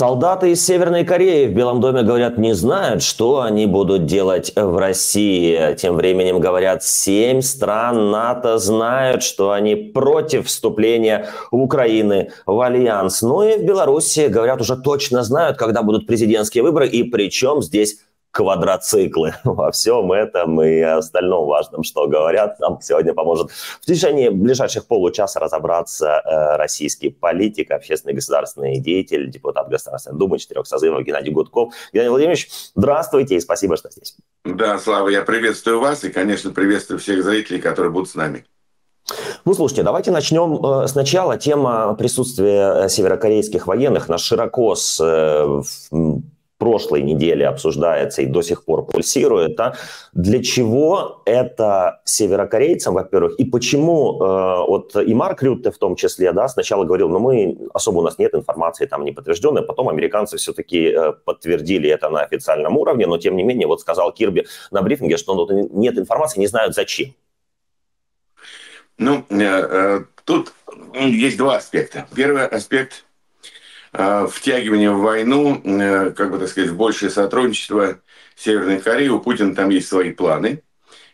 Солдаты из Северной Кореи в Белом доме говорят, не знают, что они будут делать в России. Тем временем говорят, семь стран НАТО знают, что они против вступления Украины в Альянс. Ну и в Беларуси, говорят, уже точно знают, когда будут президентские выборы и причем здесь квадроциклы. Во всем этом и остальном важном, что говорят, нам сегодня поможет в течение ближайших получаса разобраться э, российский политик, общественный государственный деятель, депутат Государственной Думы четырех созывов Геннадий Гудков. Геннадий Владимирович, здравствуйте и спасибо, что здесь. Да, Слава, я приветствую вас и, конечно, приветствую всех зрителей, которые будут с нами. Ну, слушайте, давайте начнем э, сначала. Тема присутствия северокорейских военных на широко с э, прошлой неделе обсуждается и до сих пор пульсирует. Да? Для чего это северокорейцам, во-первых, и почему э, вот и Марк Рютте в том числе да, сначала говорил, ну мы, особо у нас нет информации там не подтвержденной, потом американцы все-таки э, подтвердили это на официальном уровне, но тем не менее, вот сказал Кирби на брифинге, что ну, нет информации, не знают зачем. Ну, э, э тут есть два аспекта. Первый аспект – втягивание в войну, э, как бы так сказать, в большее сотрудничество Северной Кореи. У Путина там есть свои планы.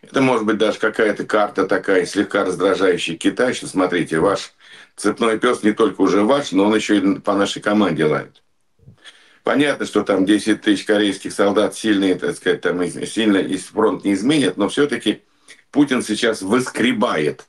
Это может быть даже какая-то карта такая, слегка раздражающая Китай, что смотрите, ваш цепной пес не только уже ваш, но он еще и по нашей команде лает. Понятно, что там 10 тысяч корейских солдат сильные, так сказать, там сильно из фронт не изменят, но все-таки Путин сейчас выскребает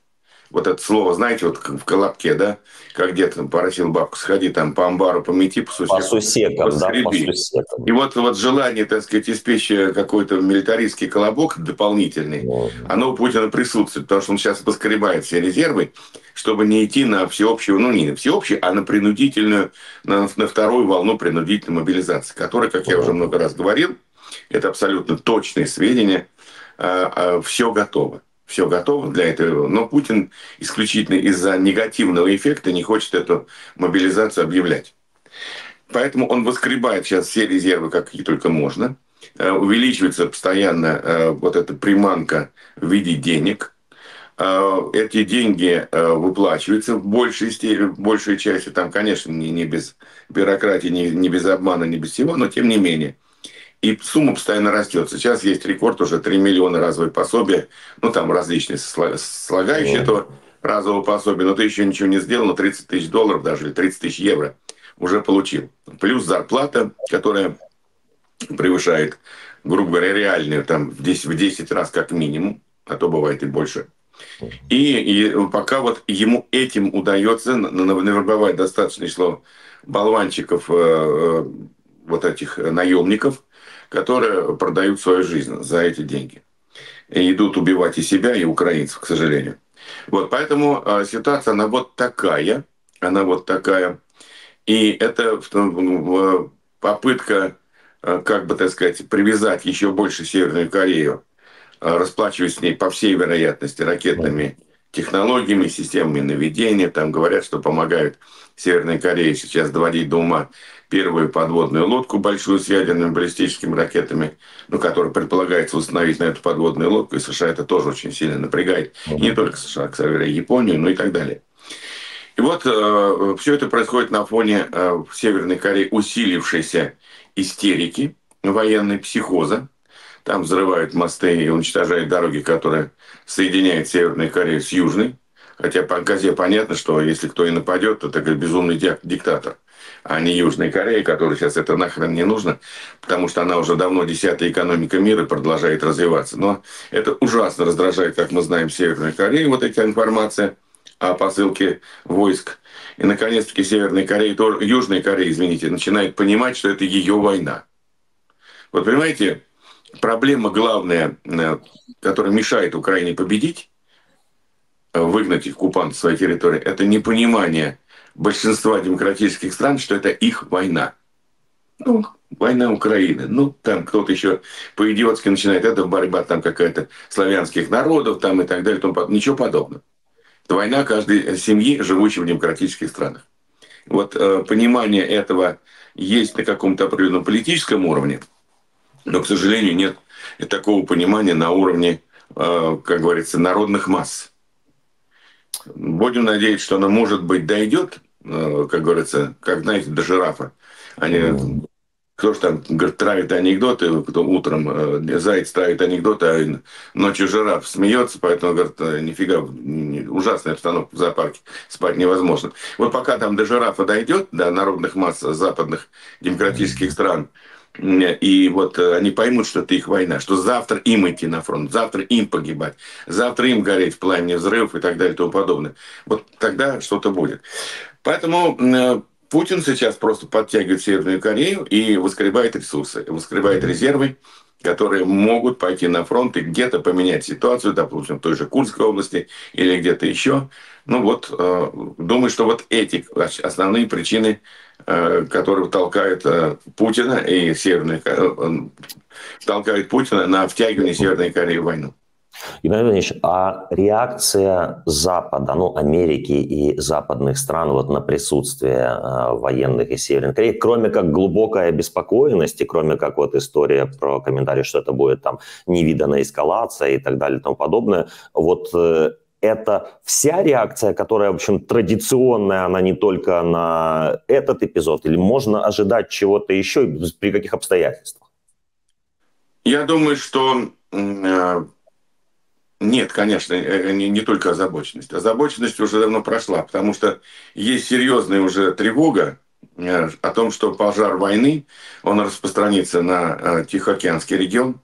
вот это слово, знаете, вот в колобке, да, как где-то просил бабку, сходи там по амбару, помети, по сусекам. По сусекам, да, по сусекам. И вот, вот желание, так сказать, испечь какой-то милитаристский колобок дополнительный, mm. оно у Путина присутствует, потому что он сейчас поскребает все резервы, чтобы не идти на всеобщую, ну не на всеобщую, а на принудительную, на, на вторую волну принудительной мобилизации, которая, как я уже много раз говорил, это абсолютно точные сведения, а, а, все готово все готово для этого. Но Путин исключительно из-за негативного эффекта не хочет эту мобилизацию объявлять. Поэтому он воскребает сейчас все резервы, как и только можно. Э, увеличивается постоянно э, вот эта приманка в виде денег. Э, эти деньги выплачиваются в большей, степени, в большей части. Там, конечно, не, не без бюрократии, не, не без обмана, не без всего, но тем не менее – и сумма постоянно растет. Сейчас есть рекорд уже 3 миллиона разовые пособия. Ну, там различные слагающие mm. этого разового пособия. Но ты еще ничего не сделал, но 30 тысяч долларов даже, или 30 тысяч евро уже получил. Плюс зарплата, которая превышает, грубо говоря, реальную там в 10, в 10 раз как минимум, а то бывает и больше. И, и пока вот ему этим удается навербовать достаточное число болванчиков, э, э, вот этих наемников, которые продают свою жизнь за эти деньги. И идут убивать и себя, и украинцев, к сожалению. Вот, поэтому э, ситуация, она вот такая, она вот такая. И это попытка, э, как бы так сказать, привязать еще больше Северную Корею, э, расплачиваясь с ней, по всей вероятности, ракетными технологиями, системами наведения. Там говорят, что помогают Северной Корее сейчас доводить до ума первую подводную лодку большую с ядерными баллистическими ракетами, ну, которая предполагается установить на эту подводную лодку, и США это тоже очень сильно напрягает. И не только США, кстати говоря, Японию, ну и так далее. И вот э, все это происходит на фоне э, в Северной Корее усилившейся истерики, военной психоза. Там взрывают мосты и уничтожают дороги, которые соединяют Северную Корею с Южной. Хотя по Газе понятно, что если кто и нападет, то как безумный диктатор а не Южной Кореи, которой сейчас это нахрен не нужно, потому что она уже давно десятая экономика мира продолжает развиваться. Но это ужасно раздражает, как мы знаем, Северную Корею, вот эта информация о посылке войск. И, наконец-таки, Северная Корея, Южная Корея, извините, начинает понимать, что это ее война. Вот понимаете, проблема главная, э, которая мешает Украине победить, выгнать их оккупант с своей территории, это непонимание большинства демократических стран, что это их война. Ну, война Украины. Ну, там кто-то еще по-идиотски начинает, это борьба там какая-то славянских народов там и так далее. Там, ничего подобного. Это война каждой семьи, живущей в демократических странах. Вот э, понимание этого есть на каком-то определенном политическом уровне, но, к сожалению, нет такого понимания на уровне, э, как говорится, народных масс. Будем надеяться, что оно, может быть, дойдет, Э, как говорится, как, знаете, до жирафа. Они кто же там говорит, травит анекдоты, кто утром э, заяц травит анекдоты, а ночью жираф смеется, поэтому, говорит, э, нифига, ужасная обстановка в зоопарке, спать невозможно. Вот пока там до жирафа дойдет, до народных масс западных демократических стран, и вот э, они поймут, что это их война, что завтра им идти на фронт, завтра им погибать, завтра им гореть в пламени взрывов и так далее и тому подобное. Вот тогда что-то будет. Поэтому Путин сейчас просто подтягивает Северную Корею и выскребает ресурсы, выскребает резервы, которые могут пойти на фронт и где-то поменять ситуацию, допустим, в той же Курской области или где-то еще. Ну вот, э, думаю, что вот эти основные причины, э, которые толкают э, Путина и Северную, толкают Путина на втягивание Северной Кореи в войну. Геннадий Владимирович, а реакция Запада, ну, Америки и западных стран вот на присутствие э, военных из Северной Кореи, кроме как глубокая обеспокоенность, и кроме как вот история про комментарий, что это будет там невиданная эскалация и так далее и тому подобное, вот э, это вся реакция, которая, в общем, традиционная, она не только на этот эпизод, или можно ожидать чего-то еще, при каких обстоятельствах? Я думаю, что э, нет, конечно, э, не, не только озабоченность. Озабоченность уже давно прошла, потому что есть серьезная уже тревога э, о том, что пожар войны, он распространится на э, Тихоокеанский регион,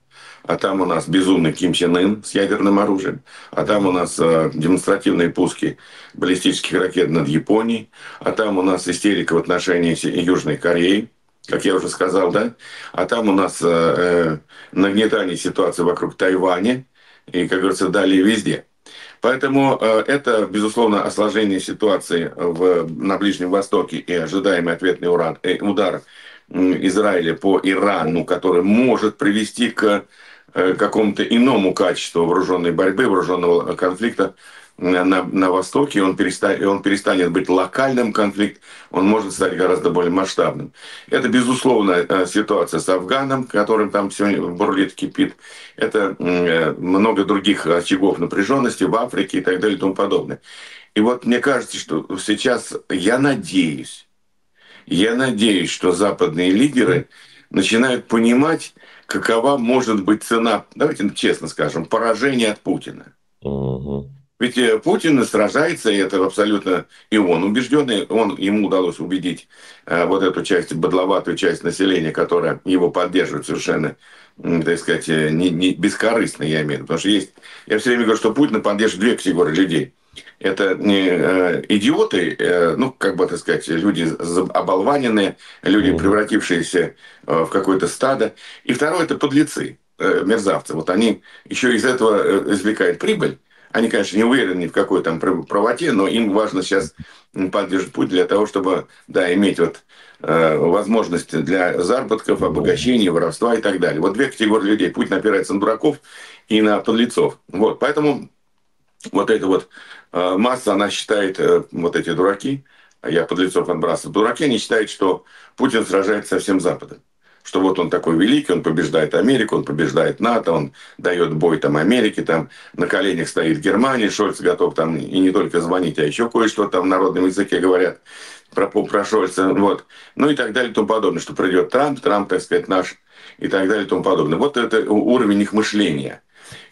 а там у нас безумный Ким Чен Ын с ядерным оружием, а там у нас демонстративные пуски баллистических ракет над Японией, а там у нас истерика в отношении Южной Кореи, как я уже сказал, да, а там у нас э, нагнетание ситуации вокруг Тайваня, и, как говорится, далее везде. Поэтому э, это, безусловно, осложнение ситуации в, на Ближнем Востоке и ожидаемый ответный уран, э, удар Израиля по Ирану, который может привести к э, какому-то иному качеству вооруженной борьбы, вооруженного конфликта, на, на Востоке, он перестанет, он перестанет быть локальным конфликт, он может стать гораздо более масштабным. Это, безусловно, э, ситуация с Афганом, которым там все бурлит, кипит. Это э, много других очагов напряженности в Африке и так далее и тому подобное. И вот мне кажется, что сейчас я надеюсь, я надеюсь, что западные лидеры начинают понимать, какова может быть цена, давайте честно скажем, поражения от Путина. Угу. Ведь э, Путин сражается, и это абсолютно и он убежденный, он, ему удалось убедить э, вот эту часть, бодловатую часть населения, которая его поддерживает совершенно, так сказать, э, не, не бескорыстно, я имею в виду. Потому что есть, я все время говорю, что Путин поддерживает две категории людей. Это не э, идиоты, э, ну, как бы, так сказать, люди оболваненные, люди, превратившиеся э, в какое-то стадо. И второе – это подлецы, э, мерзавцы. Вот они еще из этого извлекают прибыль, они, конечно, не уверены ни в какой там правоте, но им важно сейчас поддержать путь для того, чтобы да, иметь вот, э, возможность для заработков, обогащения, воровства и так далее. Вот две категории людей. Путь опирается на дураков и на подлецов. Вот, поэтому вот эта вот э, масса, она считает, э, вот эти дураки, я подлецов отбрасываю, дураки, они считают, что Путин сражается со всем Западом что вот он такой великий, он побеждает Америку, он побеждает НАТО, он дает бой там Америке, там на коленях стоит Германия, Шольц готов там и не только звонить, а еще кое-что там в народном языке говорят про, про Шольца, вот. Ну и так далее и тому подобное, что придет Трамп, Трамп, так сказать, наш и так далее и тому подобное. Вот это уровень их мышления.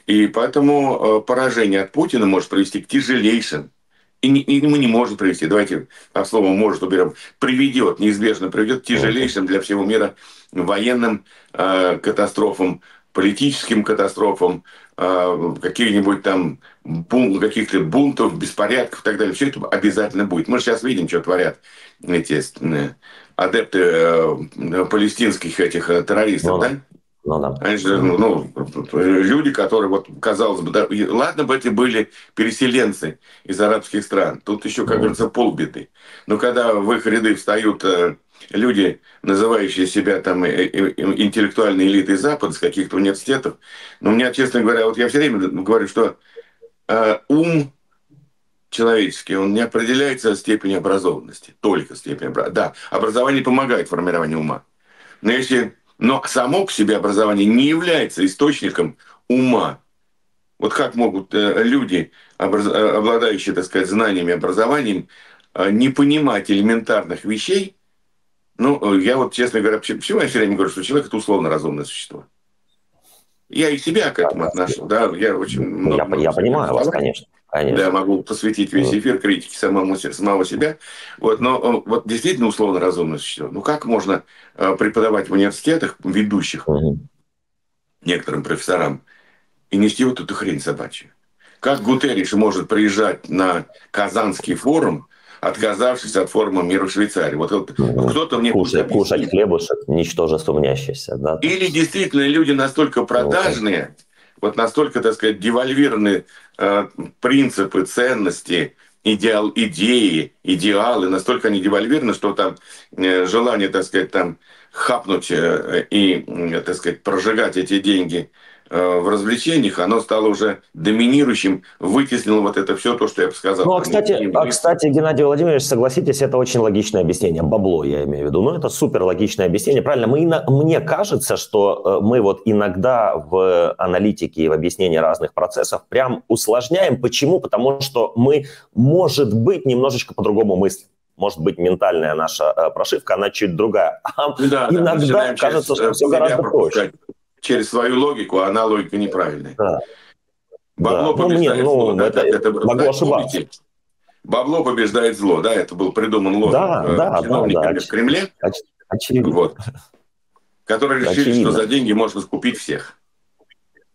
И поэтому э, поражение от Путина может привести к тяжелейшим и, не, и мы не можем привести, давайте по слову может уберем, приведет, неизбежно приведет к тяжелейшим для всего мира военным э, катастрофам, политическим катастрофам, э, каких-нибудь там бун, каких-то бунтов, беспорядков и так далее. Все это обязательно будет. Мы сейчас видим, что творят эти э, адепты э, палестинских этих э, террористов, ну, да? Ну, да. Же, ну, ну, люди, которые, вот, казалось бы, да, ладно бы эти были переселенцы из арабских стран, тут еще, как говорится, полбеды. Но когда в их ряды встают э, люди, называющие себя там интеллектуальной элитой Запада с каких-то университетов, но у меня, честно говоря, вот я все время говорю, что э, ум человеческий, он не определяется степенью образованности, только степень образованности. Да, образование помогает формированию ума. Но если но само по себе образование не является источником ума. Вот как могут э, люди, э, обладающие, так сказать, знаниями, образованием, э, не понимать элементарных вещей, Ну, я вот, честно говоря, почему я все время говорю, что человек – это условно разумное существо? Я и себя к этому отношу, да, я очень много... Я, я понимаю вас, конечно. Конечно. Да, могу посвятить весь эфир критике самому, самого себя. Вот, но э, вот действительно условно разумное существо. Ну как можно э, преподавать в университетах ведущих угу. некоторым профессорам и нести вот эту хрень собачью? Как Гутерриш может приезжать на Казанский форум, отказавшись от форума мира в Швейцарии. Вот, вот, вот кто-то мне кушать, кушать хлебушек, ничтоже сумнящийся. Да? Или действительно люди настолько продажные, вот настолько, так сказать, девальвированы э, принципы, ценности, идеал, идеи, идеалы, настолько они девальвированы, что там э, желание, так сказать, там хапнуть э, и, э, так сказать, прожигать эти деньги – в развлечениях, оно стало уже доминирующим, вытеснило вот это все то, что я бы сказал. Ну, а кстати, а, кстати, Геннадий Владимирович, согласитесь, это очень логичное объяснение. Бабло, я имею в виду. Ну, это супер логичное объяснение. Правильно, мы, мне кажется, что э, мы вот иногда в аналитике и в объяснении разных процессов прям усложняем. Почему? Потому что мы, может быть, немножечко по-другому мыслим может быть, ментальная наша э, прошивка, она чуть другая. А да, иногда да, кажется, что все гораздо проще через свою логику, а она логика неправильная. Да. Бабло да. побеждает ну, зло. Ну, это, это, это, могу ошибаться. Помните? Бабло побеждает зло, да, это был придуман лозунг да, э, да, чиновниками да, в Кремле, оч, очевидно. Вот, которые решили, очевидно. что за деньги можно скупить всех.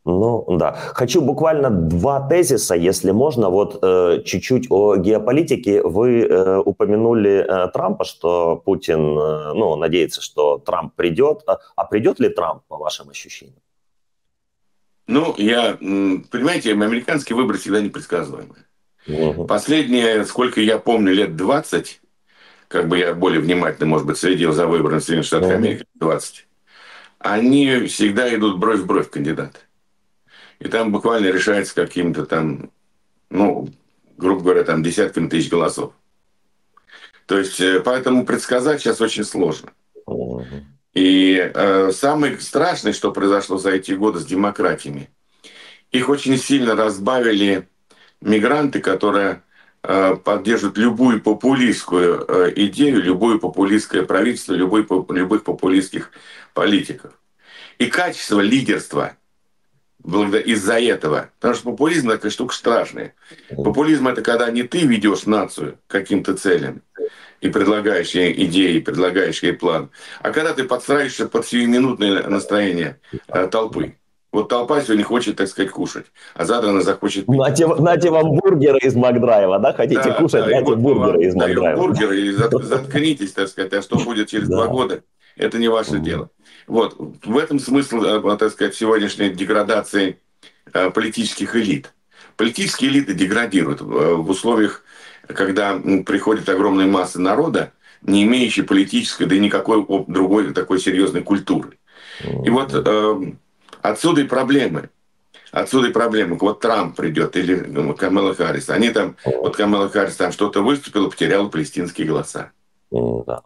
Ну да. Хочу буквально два тезиса, если можно. Вот э, чуть-чуть о геополитике. Вы э, упомянули э, Трампа, что Путин, э, ну, надеется, что Трамп придет. А, а придет ли Трамп, по вашим ощущениям? Ну, я, понимаете, американские выборы всегда непредсказуемые. Угу. Последние, сколько я помню, лет 20, как бы я более внимательно, может быть, следил за выборами в Соединенных Штатах угу. Америки, 20, они всегда идут бровь в бровь кандидаты и там буквально решается каким-то там, ну, грубо говоря, там десятками тысяч голосов. То есть, э, поэтому предсказать сейчас очень сложно. И э, самое страшное, что произошло за эти годы с демократиями, их очень сильно разбавили мигранты, которые э, поддерживают любую популистскую э, идею, любое популистское правительство, любой, любых популистских политиков. И качество лидерства – из-за этого. Потому что популизм – такая штука страшная. Популизм – это когда не ты ведешь нацию каким-то целям и предлагаешь ей идеи, предлагаешь ей план, а когда ты подстраиваешься под сиюминутное настроение э, толпы. Вот толпа сегодня хочет, так сказать, кушать, а завтра она захочет пить. Нате, нате вам бургеры из Макдрайва, да? Хотите да, кушать, да, нате вот, бургеры из Макдрайва. бургеры, и заткнитесь, так сказать, а что будет через два года, это не ваше дело. Вот. В этом смысл, э, так сказать, сегодняшней деградации э, политических элит. Политические элиты деградируют э, в условиях, когда приходит огромная масса народа, не имеющей политической, да и никакой другой такой серьезной культуры. И вот э, отсюда и проблемы. Отсюда и проблемы. Вот Трамп придет или ну, Камела Харрис. Они там, вот Камела Харрис там что-то выступила, потеряла палестинские голоса. Да.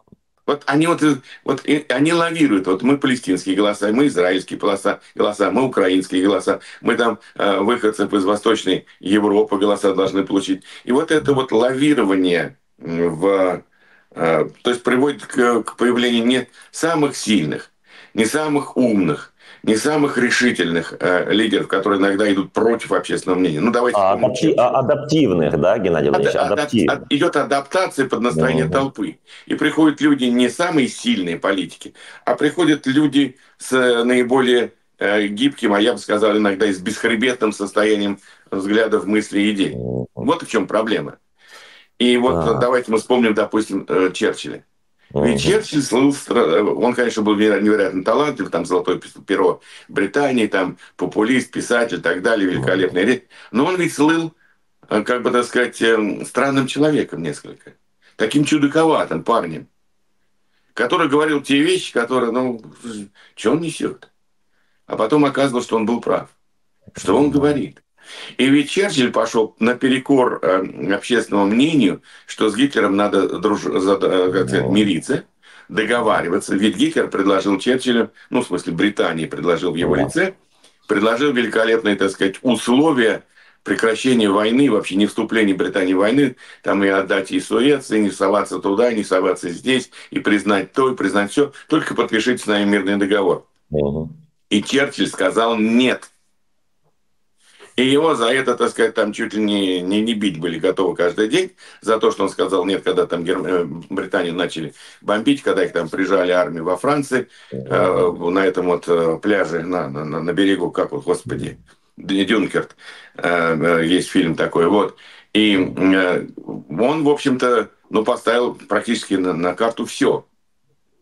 Вот они вот, вот они лавируют. Вот мы палестинские голоса, мы израильские голоса, голоса мы украинские голоса, мы там э, выходцев из Восточной Европы голоса должны получить. И вот это вот лавирование в, э, то есть приводит к, к появлению не самых сильных, не самых умных, не самых решительных э, лидеров, которые иногда идут против общественного мнения. Ну, давайте а, адапти- а, адаптивных, да, Геннадий Владимирович? Ад- адаптивных. Ад- идет адаптация под настроение mm-hmm. толпы. И приходят люди не самые сильные политики, а приходят люди с наиболее э, гибким, а я бы сказал, иногда и с бесхребетным состоянием взглядов, мыслей и идей. Mm-hmm. Вот в чем проблема. И вот а. давайте мы вспомним, допустим, э, Черчилля. Ведь Черчилль слыл, он, конечно, был невероятно талантлив, там золотое перо Британии, там популист, писатель и так далее, великолепный. Но он ведь слыл, э, как бы так сказать, э, странным человеком несколько. Таким чудаковатым парнем, который говорил те вещи, которые, ну, что он несет? А потом оказывалось, что он был прав. Что он говорит? И ведь Черчилль пошел наперекор э, общественному мнению, что с Гитлером надо друж... Э, как сказать, мириться, договариваться. Ведь Гитлер предложил Черчиллю, ну, в смысле, Британии предложил в его лице, предложил великолепные, так сказать, условия прекращение войны, вообще не вступление Британии в войны, там и отдать и Суэц, и не соваться туда, и не соваться здесь, и признать то, и признать все, только подпишите с нами мирный договор. Угу. И Черчилль сказал нет. И его за это, так сказать, там чуть ли не, не, не бить были готовы каждый день, за то, что он сказал нет, когда там Герм... Э, Британию начали бомбить, когда их там прижали армию во Франции, э, на этом вот э, пляже, на, на, на берегу, как вот, господи, Дюнкерт, э, э, есть фильм такой, вот. И э, он, в общем-то, ну, поставил практически на, на карту все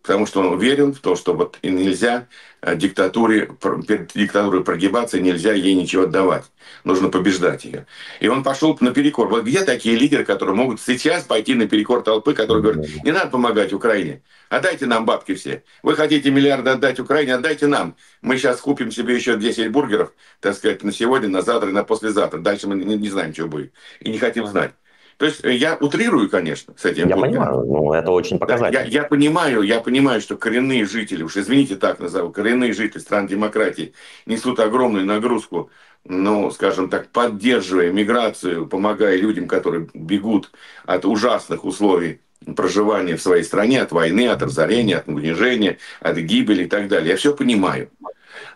потому что он уверен в то, что вот нельзя диктатуре, перед диктатурой прогибаться, нельзя ей ничего отдавать. Нужно побеждать ее. И он пошел наперекор. Вот где такие лидеры, которые могут сейчас пойти наперекор толпы, которые говорят, не надо помогать Украине, отдайте нам бабки все. Вы хотите миллиарды отдать Украине, отдайте нам. Мы сейчас купим себе еще 10 бургеров, так сказать, на сегодня, на завтра и на послезавтра. Дальше мы не, не знаем, что будет. И не хотим знать. То есть э, я утрирую, конечно, с этим. Я понимаю, но ну, это очень показательно. Да, я, я понимаю, я понимаю, что коренные жители, уж извините так назову, коренные жители стран демократии несут огромную нагрузку, ну, скажем так, поддерживая миграцию, помогая людям, которые бегут от ужасных условий проживания в своей стране, от войны, от разорения, от унижения, от гибели и так далее. Я все понимаю.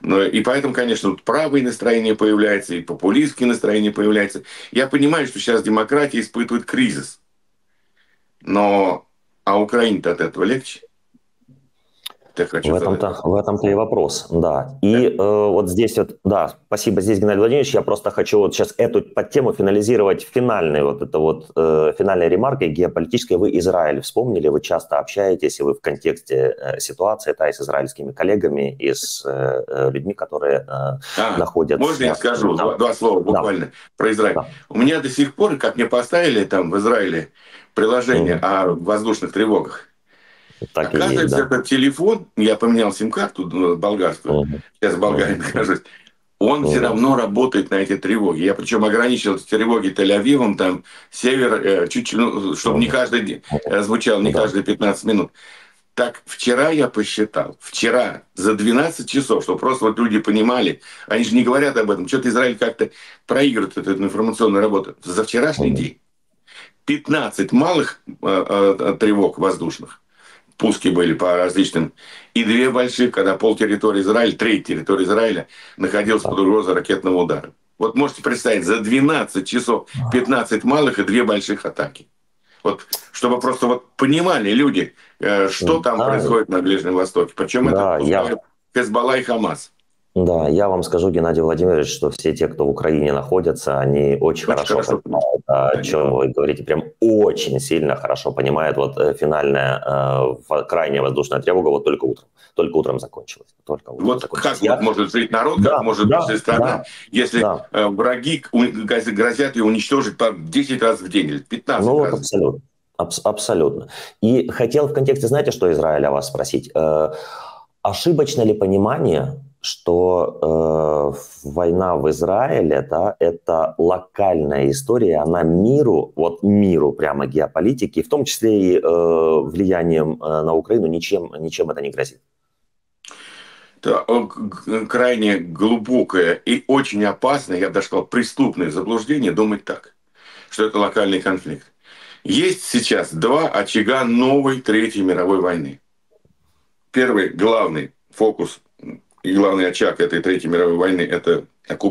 Но, и поэтому, конечно, вот правые настроения появляются, и популистские настроения появляются. Я понимаю, что сейчас демократия испытывает кризис. Но а Украине-то от этого легче хочу в этом-то, в этом-то и вопрос, да. И да. Э, вот здесь вот, да, спасибо здесь, Геннадий Владимирович. Я просто хочу вот сейчас эту подтему финализировать финальной вот это вот э, финальной ремаркой геополитической. Вы Израиль вспомнили, вы часто общаетесь, и вы в контексте э, ситуации, да, и с израильскими коллегами, и с э, э людьми, которые э, а, находятся... Можно я скажу да. два, два слова буквально да. про Израиль? Да. У меня до сих пор, как мне поставили там в Израиле приложение mm. о воздушных тревогах, так Оказывается, есть, да. этот телефон, я поменял сим-карту ну, болгарскую, угу. сейчас в Болгарии нахожусь, он угу. все равно работает на эти тревоги. Я причем ограничил тревоги Тель-Авивом, там, север, э, чуть-чуть, ну, чтобы угу. не каждый день э, звучал, не да. каждые 15 минут. Так вчера я посчитал, вчера за 12 часов, чтобы просто вот люди понимали, они же не говорят об этом, что-то Израиль как-то проигрывает эту информационную работу. За вчерашний mm день 15 малых э, э, тревог воздушных пуски были по различным. И две больших, когда пол территории Израиля, треть территории Израиля находилась под угрозой ракетного удара. Вот можете представить, за 12 часов 15 малых и две больших атаки. Вот, чтобы просто вот понимали люди, э, что там да. происходит на Ближнем Востоке. Причем да, это я... Хезбалла и Хамас. Да, я вам скажу, Геннадий Владимирович, что все те, кто в Украине находятся, они очень, очень хорошо, хорошо понимают, о чем вы говорите, прям очень сильно хорошо понимают. Вот э, финальная э, крайняя воздушная тревога вот только утром, только утром закончилась. Только утром вот закончилась. как я... может жить народ, да, как может да, жить страна, да, если да. Э, враги грозят ее уничтожить по 10 раз в день или 15 ну, раз. Вот абсолютно, аб- абсолютно. И хотел в контексте, знаете, что Израиля вас спросить? Э, ошибочно ли понимание что э, война в Израиле, да, это локальная история, она миру, вот миру прямо геополитики, в том числе и э, влиянием э, на Украину, ничем, ничем это не грозит. Это крайне глубокое и очень опасное, я бы даже сказал, преступное заблуждение думать так, что это локальный конфликт. Есть сейчас два очага новой Третьей мировой войны. Первый, главный фокус и главный очаг этой Третьей мировой войны – это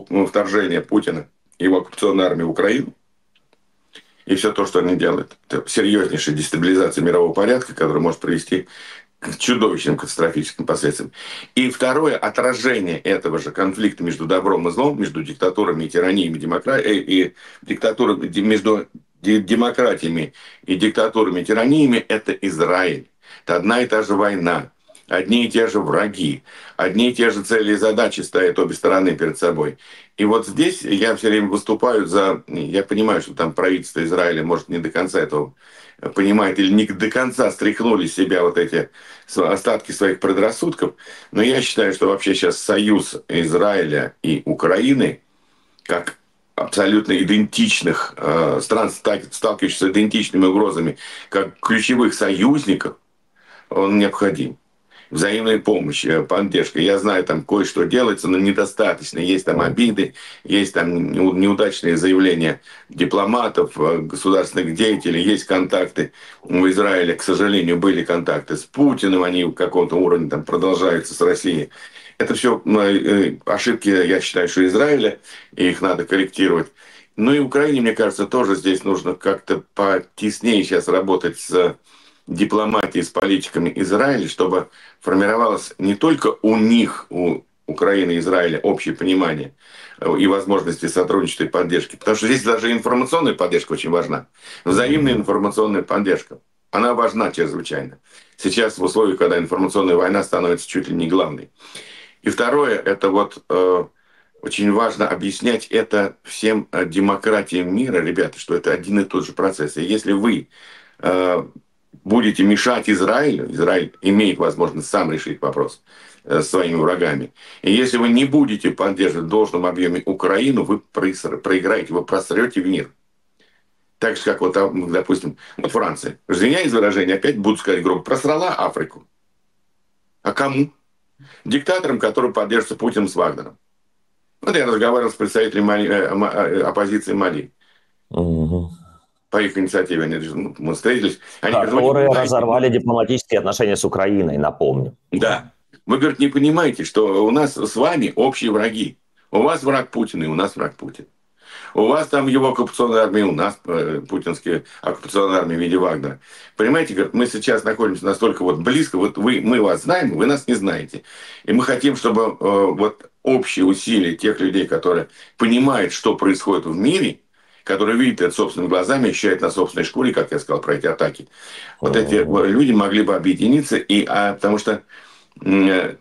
ну, вторжение Путина и его оккупационной армии в Украину. И все то, что они делают, это серьезнейшая дестабилизация мирового порядка, которая может привести к чудовищным катастрофическим последствиям. И второе – отражение этого же конфликта между добром и злом, между диктатурами и тираниями, демократией, и диктатурами, между демократиями и диктатурами и тираниями – это Израиль. Это одна и та же война одни и те же враги, одни и те же цели и задачи стоят обе стороны перед собой. И вот здесь я все время выступаю за... Я понимаю, что там правительство Израиля может не до конца этого понимает или не до конца стряхнули себя вот эти остатки своих предрассудков, но я считаю, что вообще сейчас союз Израиля и Украины как абсолютно идентичных э, стран, сталкивающихся с идентичными угрозами, как ключевых союзников, он необходим. Взаимная помощь, э, поддержка. Я знаю, там кое-что делается, но недостаточно. Есть там обиды, есть там неудачные заявления дипломатов, э, государственных деятелей, есть контакты. У Израиля, к сожалению, были контакты с Путиным, они в каком-то уровне там продолжаются с Россией. Это все э, ошибки, я считаю, что Израиля, и их надо корректировать. Ну и Украине, мне кажется, тоже здесь нужно как-то потеснее сейчас работать с дипломатией, с политиками Израиля, чтобы формировалось не только у них, у Украины и Израиля общее понимание э, и возможности сотрудничества и поддержки. Потому что здесь даже информационная поддержка очень важна. Взаимная информационная поддержка. Она важна чрезвычайно. Сейчас в условиях, когда информационная война становится чуть ли не главной. И второе, это вот э, очень важно объяснять это всем э, демократиям мира, ребята, что это один и тот же процесс. И если вы э, будете мешать Израилю, Израиль имеет возможность сам решить вопрос э, с своими врагами. И если вы не будете поддерживать в должном объеме Украину, вы проиграете, вы просрете в мир. Так же, как вот, допустим, вот Франция. Извиняюсь за выражение, опять буду сказать громко, просрала Африку. А кому? Диктатором, который поддерживается Путиным с Вагнером. Вот я разговаривал с представителями Мали, э, э, оппозиции Мали. Угу по их инициативе, они, ну, мы встретились. Они Которые говорят, разорвали дипломатические отношения с Украиной, напомню. Да. Вы, говорит, не понимаете, что у нас с вами общие враги. У вас враг Путин, и у нас враг Путин. У вас там его оккупационная армия, у нас э, путинские оккупационные армии в виде Вагнера. Понимаете, говорит, мы сейчас находимся настолько вот близко, вот вы, мы вас знаем, вы нас не знаете. И мы хотим, чтобы э, вот общие усилия тех людей, которые понимают, что происходит в мире, который видит это собственными глазами, ощущает на собственной шкуре, как я сказал, про эти атаки. Вот эти люди могли бы объединиться, и, а, потому что э,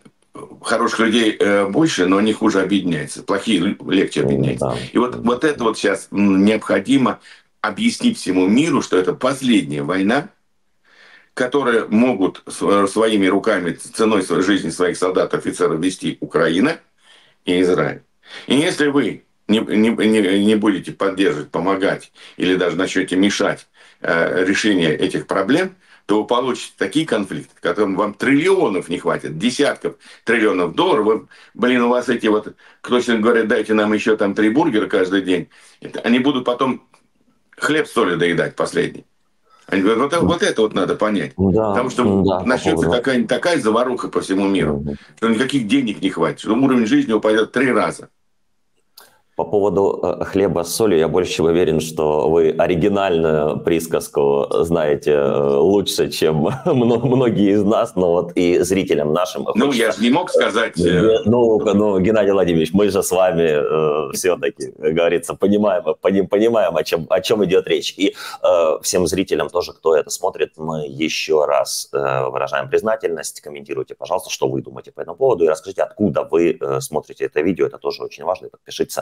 хороших людей э, больше, но они хуже объединяются. Плохие легче объединяются. И вот, вот это вот сейчас необходимо объяснить всему миру, что это последняя война, которую могут своими руками, ценой своей жизни своих солдат, офицеров вести Украина и Израиль. И если вы не, не, не, будете поддерживать, помогать или даже начнете мешать э, решению этих проблем, то вы получите такие конфликты, которым вам триллионов не хватит, десятков триллионов долларов. Вы, блин, у вас эти вот, кто сегодня говорит, дайте нам еще там три бургера каждый день, это, они будут потом хлеб соли доедать последний. Они говорят, вот, вот это вот надо понять. Да, Потому что да, начнется какая-нибудь такая заваруха по всему миру, что никаких денег не хватит, что уровень жизни упадет три раза. По поводу э, хлеба с солью я больше чем уверен, что вы оригинальную присказку знаете э, лучше, чем многие из нас, но вот и зрителям нашим. Ну, я же не мог сказать... Э, ну, ну, Геннадий Владимирович, мы же с вами э, все-таки, говорится, понимаем, понимаем о, чем, о чем идет речь. И э, всем зрителям тоже, кто это смотрит, мы еще раз э, выражаем признательность. Комментируйте, пожалуйста, что вы думаете по этому поводу, и расскажите, откуда вы э, смотрите это видео, это тоже очень важно, и подпишитесь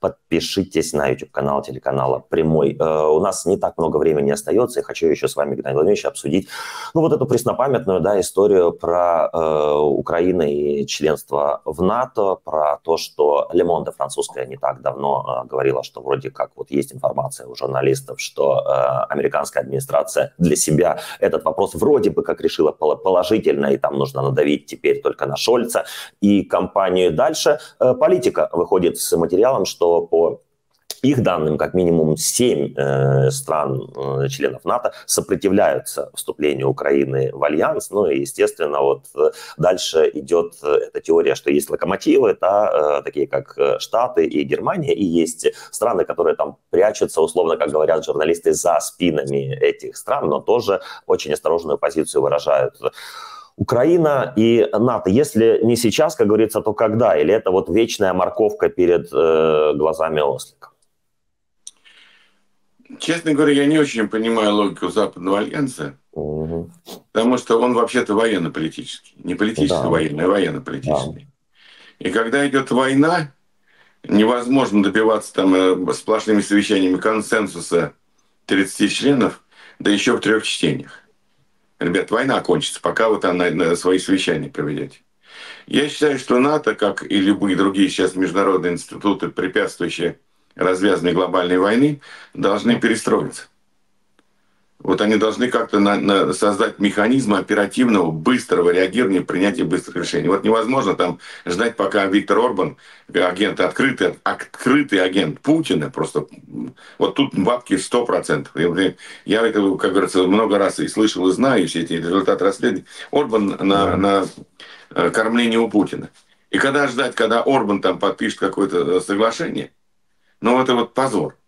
Подпишитесь на YouTube-канал телеканала «Прямой». Э, у нас не так много времени остается. Я хочу еще с вами, Геннадий Владимирович, обсудить ну, вот эту преснопамятную да, историю про э, Украину и членство в НАТО, про то, что Лемонде французская не так давно э, говорила, что вроде как вот есть информация у журналистов, что э, американская администрация для себя этот вопрос вроде бы как решила положительно, и там нужно надавить теперь только на Шольца и компанию дальше. Э, политика выходит с материалом, что по их данным, как минимум 7 э, стран, э, членов НАТО, сопротивляются вступлению Украины в альянс. Ну и, естественно, вот э, дальше идет э, эта теория, что есть локомотивы, да, э, такие как э, Штаты и Германия, и есть страны, которые там прячутся, условно, как говорят журналисты, за спинами этих стран, но тоже очень осторожную позицию выражают. Украина и НАТО, если не сейчас, как говорится, то когда? Или это вот вечная морковка перед э, глазами ослика? Честно говоря, я не очень понимаю логику Западного альянса, угу. потому что он вообще-то военно-политический. Не политический да. военный, а военно-политический. Да. И когда идет война, невозможно добиваться там э, сплошными совещаниями консенсуса 30 членов, да еще в трех чтениях. Ребят, война кончится, пока вы там на, на свои совещания проведете. Я считаю, что НАТО, как и любые другие сейчас международные институты, препятствующие развязанной глобальной войны, должны перестроиться. Вот они должны как-то на, на создать механизмы оперативного, быстрого реагирования, принятия быстрых решений. Вот невозможно там ждать, пока Виктор Орбан, агент, открытый, открытый агент Путина, просто вот тут бабки 100%. Я это, как говорится, много раз и слышал, и знаю все эти результаты расследования. Орбан на, на э, кормлении у Путина. И когда ждать, когда Орбан там подпишет какое-то соглашение, ну это вот позор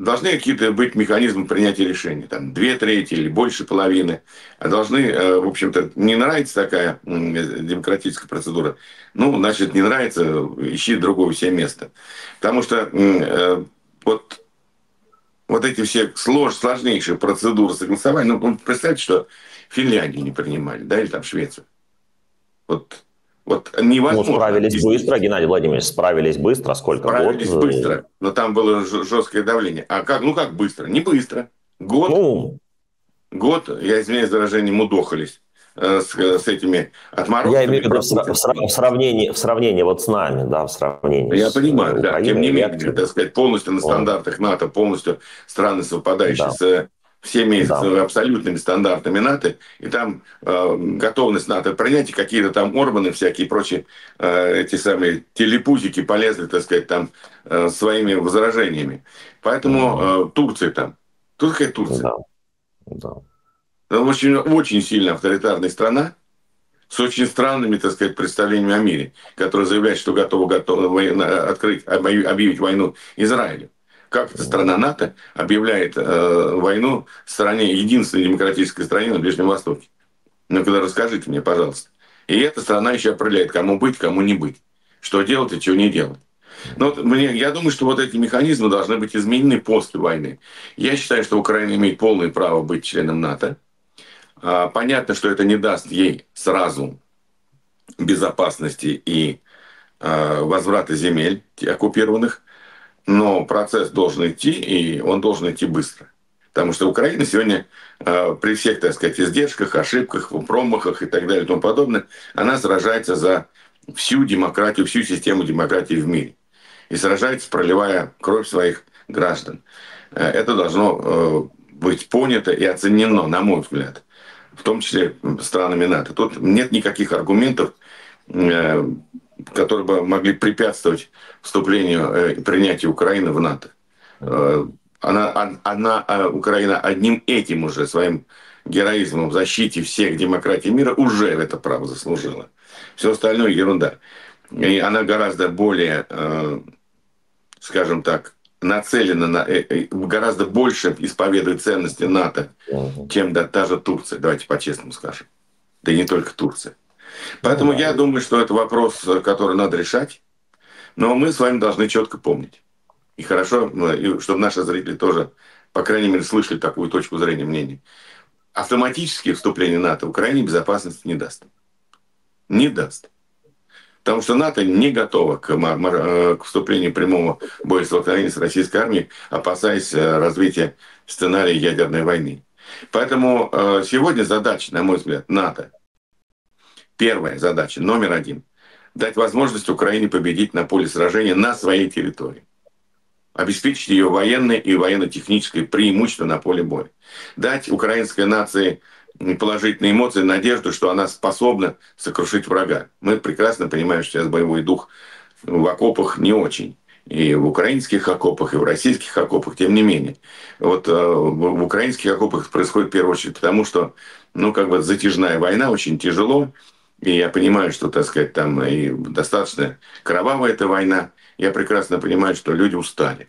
должны какие-то быть механизмы принятия решений. Там две трети или больше половины. А должны, э, в общем-то, не нравится такая демократическая процедура. Ну, значит, не нравится, ищи другое себе место. Потому что э, вот, вот эти все слож, сложнейшие процедуры согласования, ну, представьте, что Финляндию не принимали, да, или там Швецию. Вот вот невозможно. Ну, справились быстро, Геннадий Владимирович, справились быстро. Сколько? Справились год? быстро, но там было жесткое давление. А как? Ну как быстро? Не быстро. Год. Ну, год, я извиняюсь за выражение, мудохались э, с, с этими отморозками. Я имею в виду в, в, сравнении, в сравнении вот с нами, да, в сравнении Я с понимаю, Украиной, да. Тем не менее, так сказать, полностью на стандартах НАТО, полностью страны, совпадающие да. с всеми да. абсолютными стандартами НАТО, и там э, готовность НАТО принять, и какие-то там Орбаны всякие прочие, э, эти самые телепузики полезли, так сказать, там э, своими возражениями. Поэтому э, Турция там. Тут какая Турция? Да. да. Очень, очень сильно авторитарная страна, с очень странными, так сказать, представлениями о мире, которая заявляет, что готова, готова открыть, объявить войну Израилю. Как страна НАТО объявляет э, войну стране, единственной демократической стране на Ближнем Востоке? Ну, когда расскажите мне, пожалуйста. И эта страна еще определяет, кому быть, кому не быть. Что делать и чего не делать. Но вот мне, я думаю, что вот эти механизмы должны быть изменены после войны. Я считаю, что Украина имеет полное право быть членом НАТО. А, понятно, что это не даст ей сразу безопасности и а, возврата земель оккупированных но процесс должен идти, и он должен идти быстро. Потому что Украина сегодня э, при всех, так сказать, издержках, ошибках, промахах и так далее и тому подобное, она сражается за всю демократию, всю систему демократии в мире. И сражается, проливая кровь своих граждан. Э, это должно э, быть понято и оценено, на мой взгляд, в том числе странами НАТО. Тут нет никаких аргументов которые бы могли препятствовать вступлению э, и принятию Украины в НАТО. Э, она, она, э, Украина одним этим уже своим героизмом в защите всех демократий мира уже это право заслужила. Все остальное ерунда. И она гораздо более, скажем так, нацелена на гораздо больше исповедует ценности НАТО, чем да, та же Турция. Давайте по-честному скажем. Да и не только Турция. Поэтому я думаю, что это вопрос, который надо решать. Но мы с вами должны четко помнить. И хорошо, ну, чтобы наши зрители тоже, по крайней мере, слышали такую точку зрения, мнения. Автоматически вступление НАТО Украине безопасности не даст. Не даст. Потому что НАТО не готово к, э, к вступлению прямого боестолкновения с российской армией, опасаясь э, развития сценария ядерной войны. Поэтому э, сегодня задача, на мой взгляд, НАТО Первая задача, номер один. Дать возможность Украине победить на поле сражения на своей территории. Обеспечить ее военное и военно-техническое преимущество на поле боя. Дать украинской нации положительные эмоции, надежду, что она способна сокрушить врага. Мы прекрасно понимаем, что сейчас боевой дух в окопах не очень. И в украинских окопах, и в российских окопах, тем не менее. Вот э, в украинских окопах происходит в первую очередь потому, что, ну, как бы затяжная война, очень тяжело, и я понимаю, что, так сказать, там и достаточно кровавая эта война. Я прекрасно понимаю, что люди устали.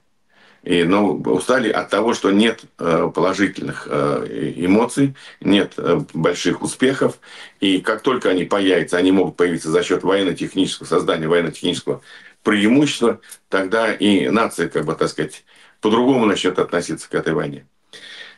И, ну, устали от того, что нет э, положительных э, эмоций, нет э, больших успехов. И как только они появятся, они могут появиться за счет военно-технического создания военно-технического преимущества, тогда и нация, как бы, так сказать, по-другому начнет относиться к этой войне.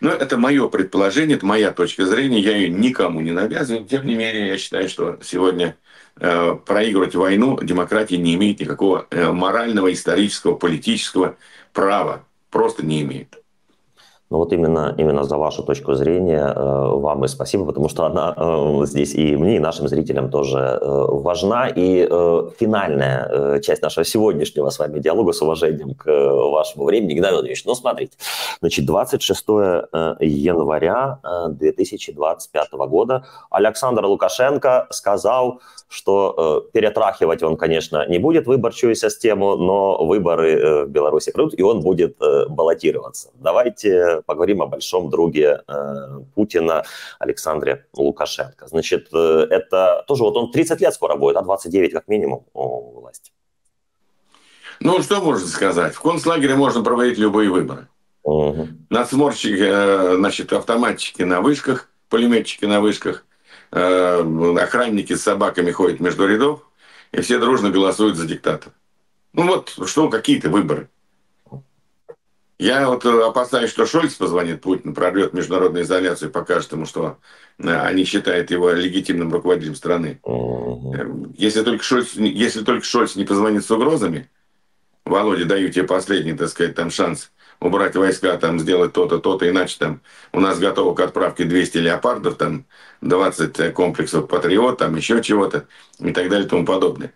Но это мое предположение, это моя точка зрения, я ее никому не навязываю. Тем не менее, я считаю, что сегодня э, проигрывать войну демократия не имеет никакого э, морального, исторического, политического права. Просто не имеет. Ну вот именно, именно за вашу точку зрения э, вам и спасибо, потому что она э, здесь и мне, и нашим зрителям тоже э, важна. И финальная часть нашего сегодняшнего с вами диалога с уважением к вашему времени. Геннадий Владимирович, ну смотрите, значит, 26 января 2025 года Александр Лукашенко сказал, что перетрахивать он, конечно, не будет выборчую систему, но выборы в Беларуси пройдут, и он будет баллотироваться. Давайте поговорим о большом друге э, Путина Александре Лукашенко. Значит, э, это тоже вот он 30 лет скоро будет, а 29 как минимум у власти. Ну, что можно сказать? В концлагере можно проводить любые выборы. Угу. Надсмотрщики, э, значит, автоматчики на вышках, пулеметчики на вышках, охранники с собаками ходят между рядов, и все дружно голосуют за диктатора. Ну вот, что, какие-то выборы. Я вот э, опасаюсь, что Шольц позвонит Путину, прорвет международную изоляцию и покажет ему, что э, они считают его легитимным руководителем страны. Угу. Если только, Шольц, если только Шольц не позвонит с угрозами, Володя, даю тебе последний, так сказать, там шанс убрать войска, там сделать то-то, то-то, иначе там у нас готово к отправке 200 леопардов, там 20 комплексов патриот, там еще чего-то и так далее и тому подобное.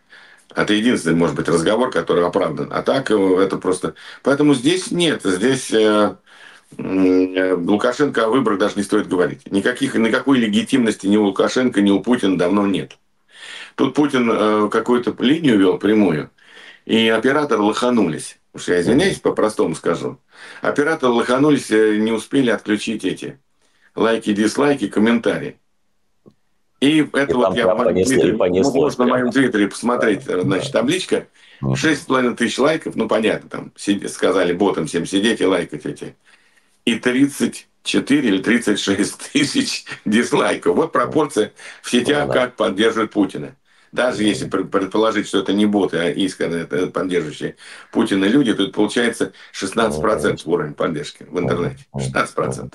Это единственный, может быть, разговор, который оправдан. А так э, это просто... Поэтому здесь нет. Здесь э, э, Лукашенко о выборах даже не стоит говорить. Никаких, никакой легитимности ни у Лукашенко, ни у Путина давно нет. Тут Путин какую-то линию вел прямую, и операторы лоханулись. Уж я извиняюсь, по-простому скажу. Операторы лоханулись, не успели отключить эти лайки, дизлайки, комментарии. И это и вот я в моем твиттере, можно в моем твиттере посмотреть, значит, табличка, шесть с половиной тысяч лайков, ну, понятно, там сказали ботам всем сидеть и лайкать эти. И 34 или 36 тысяч дизлайков. Вот пропорция в сетях, ну, как поддерживают Путина. Даже если предположить, что это не боты, а искренне поддерживающие Путина люди, то это получается 16% уровень поддержки в интернете. 16%.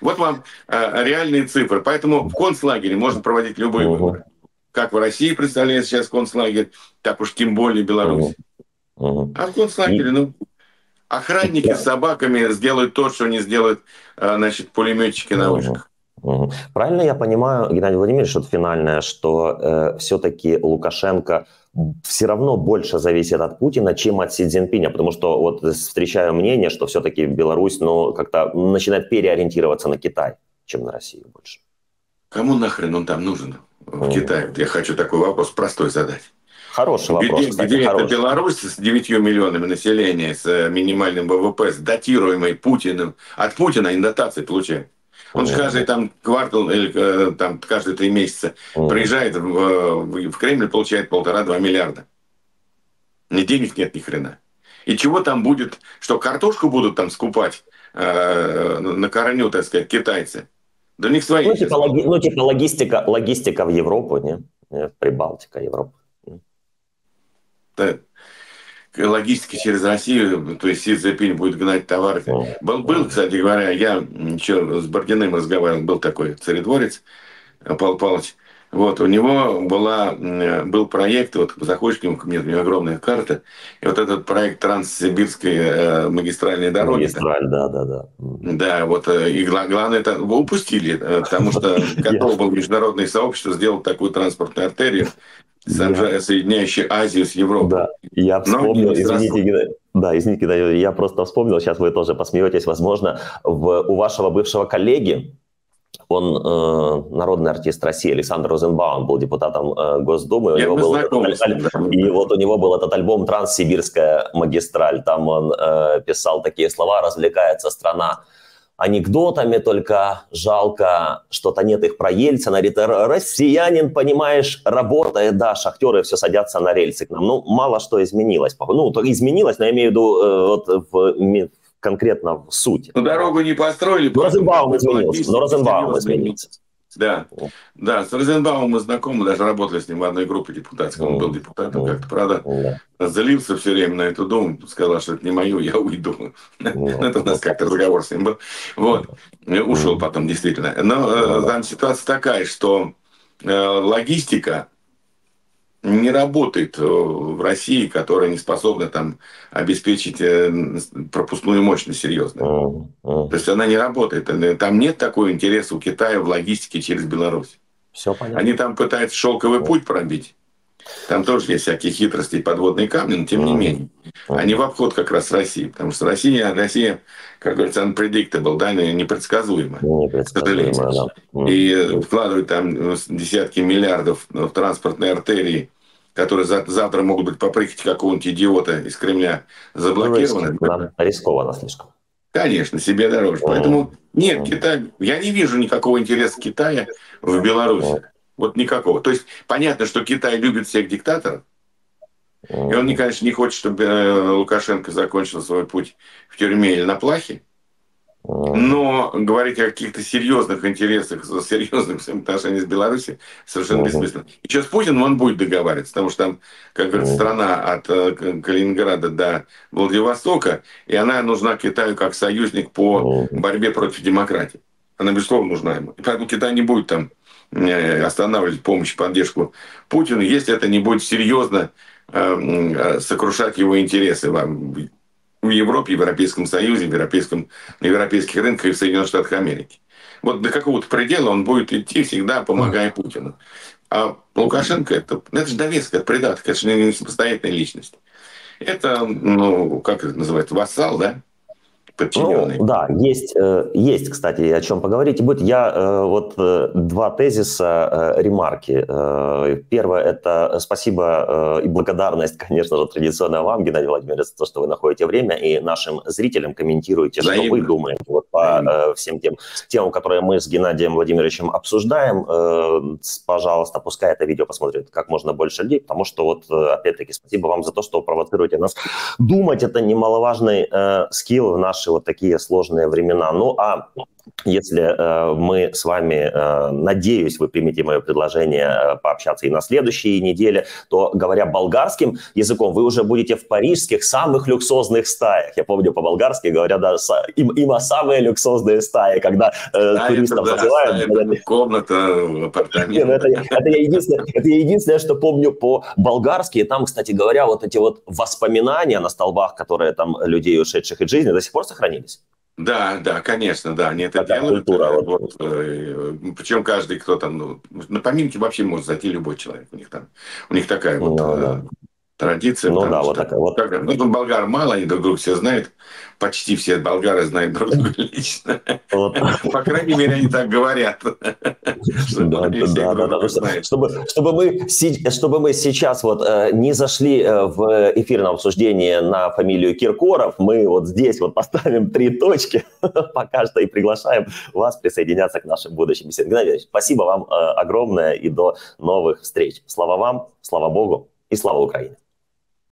Вот вам э, реальные цифры. Поэтому в концлагере можно проводить любые выборы. Как в России представляется сейчас концлагерь, так уж тем более Беларусь. А в концлагере, ну, охранники с собаками сделают то, что не сделают, э, значит, пулеметчики на вышках. Правильно я понимаю, Геннадий Владимирович, что финальное, что э, все-таки Лукашенко все равно больше зависит от Путина, чем от Си Цзиньпиня, потому что вот встречаю мнение, что все-таки Беларусь ну, как-то начинает переориентироваться на Китай, чем на Россию больше. Кому нахрен он там нужен в mm. Китае? Я хочу такой вопрос простой задать. Хороший вопрос, где, кстати, где хороший. это Беларусь с 9 миллионами населения, с э, минимальным ВВП, с датируемой Путиным, от Путина они дотации получают. Он же каждый там квартал или э, там каждые три месяца приезжает в, в Кремль, получает полтора-два миллиарда. Ни денег нет ни хрена. И чего там будет, что картошку будут там скупать э, на корню, так сказать, китайцы? Да у них свои. Ну, типа, логи, ну, типа логистика, логистика в Европу, не? В Прибалтика, Европа. Да логистики через Россию, то есть Си Цзепинь будет гнать товары. Был, был, кстати говоря, я еще с Бординым разговаривал, был такой царедворец Павел Павлович, вот, у него была, был проект, вот заходишь к нему, у меня огромная карта, и вот этот проект Транссибирской э, магистральной дороги. Магистраль, да, да, да. Да, вот, э, и главное, это упустили, э, потому что готово было международное сообщество сделать такую транспортную артерию. Соединяющий Азию с Европой. Да, я вспомнил, извините, да, извините, я просто вспомнил, сейчас вы тоже посмеетесь, возможно, в, у вашего бывшего коллеги, он э, народный артист России, Александр Розенбаум, был депутатом э, Госдумы. У него был знакомы, этот, и вот у него был этот альбом «Транссибирская магистраль». Там он э, писал такие слова «Развлекается страна анекдотами, только жалко, что-то нет их про Ельцина. Говорит, россиянин, понимаешь, работает, да, шахтеры все садятся на рельсы к нам. Ну, мало что изменилось. Ну, то изменилось, но я имею в виду э, вот, в, конкретно в сути. Ну, дорогу не построили. Но Розенбаум изменился. Но Розенбаум изменился. Да, да, с Розенбаумом мы знакомы, даже работали с ним в одной группе депутатской. Он был депутатом как-то, правда, залился все время на эту дом, сказал, что это не мое, я уйду. Это у нас как-то разговор с ним был. Вот, ушел потом, действительно. Но э, там ситуация такая, что э, логистика не работает э, в России, которая не способна там обеспечить э, пропускную мощность серьезно. Mm -hmm. То есть она не работает. Там нет такого интереса у Китая в логистике через Беларусь. Все понятно. Они там пытаются шелковый mm путь пробить. Там тоже есть всякие хитрости и подводные камни, но тем mm -hmm. не менее. Они в обход как раз России. Потому что Россия, Россия как говорится, unpredictable, да, непредсказуемо. Непредсказуемо, да. И вкладывают там десятки миллиардов в транспортные артерии, которые завтра могут быть по прихоти какого-нибудь идиота из Кремля заблокированы. Ну, рискованно слишком. Конечно, себе дороже. Mm. Поэтому нет, mm. Китай, я не вижу никакого интереса Китая в Беларуси. Mm. Вот никакого. То есть понятно, что Китай любит всех диктаторов, и он, конечно, не хочет, чтобы э, Лукашенко закончил свой путь в тюрьме или на плахе. Но говорить о каких-то серьезных интересах, серьезных отношениях с Беларусью совершенно uh бессмысленно. И сейчас Путин, он будет договариваться, потому что там, как говорится, страна от э, Калининграда до Владивостока, и она нужна Китаю как союзник по борьбе против демократии. Она, безусловно, нужна ему. И поэтому Китай не будет там э, останавливать помощь, поддержку Путину, если это не будет серьезно э, сокрушать его интересы в Европе, в Европейском Союзе, в, европейском, на европейских рынках и в Соединенных Штатах Америки. Вот до какого-то предела он будет идти всегда, помогая Путину. А Лукашенко это, это же довеска, это предаток, это же не самостоятельная личность. Это, ну, как это называется, вассал, да? Подчиненный. Ну, да, есть, э, есть, кстати, о чем поговорить будет. Я э, вот э, два тезиса, ремарки. Первое – это спасибо и благодарность, конечно же, традиционно вам, Геннадий Владимирович, за то, что вы находите время и нашим зрителям комментируете, Взаимно. что вы думаете вот по Взаимно. всем тем темам, которые мы с Геннадием Владимировичем обсуждаем. Пожалуйста, пускай это видео посмотрит как можно больше людей, потому что вот, опять-таки, спасибо вам за то, что провоцируете нас думать. Это немаловажный скилл в нашей наши вот такие сложные времена. Ну а если э, мы с вами, э, надеюсь, вы примете мое предложение э, пообщаться и на следующей неделе, то, говоря болгарским языком, вы уже будете в парижских самых люксозных стаях. Я помню, по-болгарски говорят, да, им, има самые люксозные стаи, когда э, да, туристов это, называют. Да, это комната, апартамент. Ну, это, это, я единственное, это я единственное, что помню по-болгарски. И там, кстати говоря, вот эти вот воспоминания на столбах, которые там людей, ушедших из жизни, до сих пор сохранились. Да, да, конечно, да, они это Такая делают. Культура, вот. Вот, э, причем каждый, кто там, ну, на поминки вообще может зайти любой человек. У них там, у них такая ну, вот да. Традиция. Ну да, вот такая вот. Как, ну, болгар мало, они друг друга все знают. Почти все болгары знают друг друга лично. По крайней мере, они так говорят. Да, да, да. Чтобы чтобы мы чтобы мы сейчас вот э, не зашли э, в эфирное обсуждение на фамилию Киркоров, мы вот здесь вот поставим три точки пока что и приглашаем вас присоединяться к нашим будущим беседам. Геннадий спасибо вам э, огромное и до новых встреч. Слава вам, слава Богу и слава Украине.